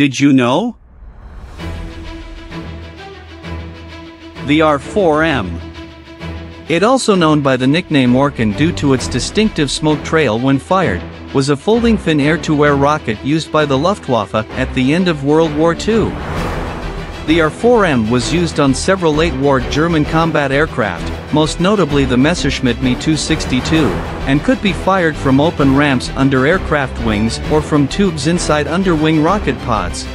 Did you know? The R-4M. It also known by the nickname Orkan due to its distinctive smoke trail when fired, was a folding fin air-to-air rocket used by the Luftwaffe at the end of World War II. The R-4M was used on several late-war German combat aircraft, most notably the Messerschmitt Me-262, and could be fired from open ramps under aircraft wings or from tubes inside underwing rocket pods.